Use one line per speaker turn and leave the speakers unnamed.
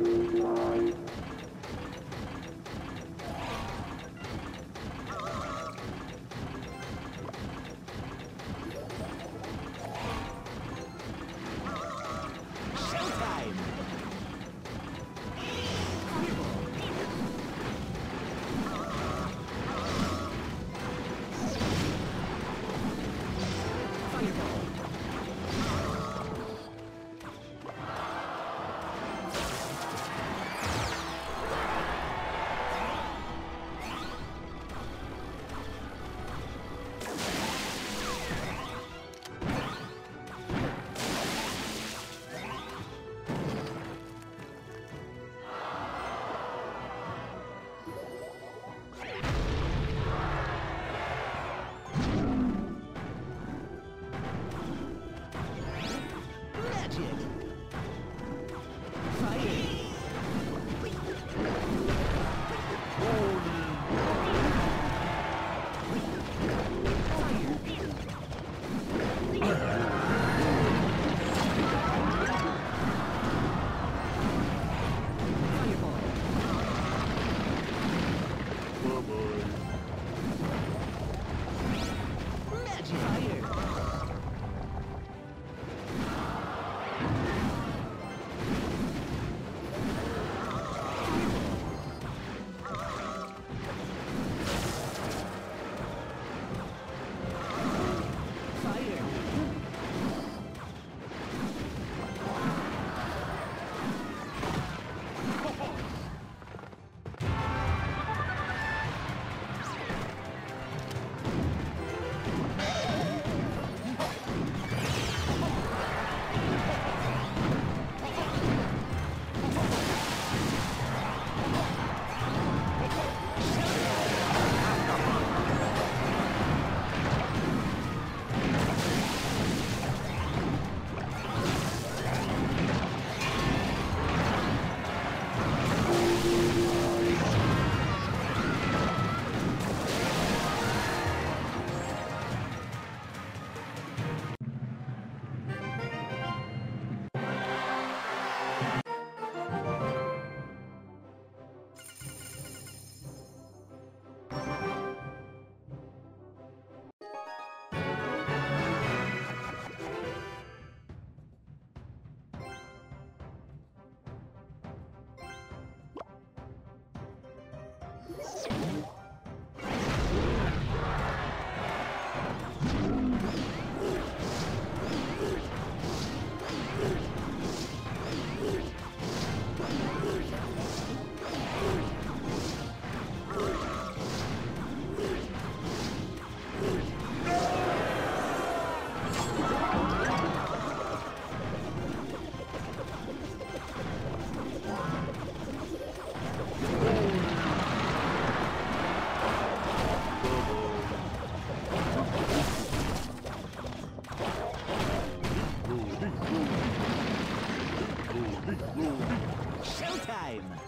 Thank you. Let's go. time.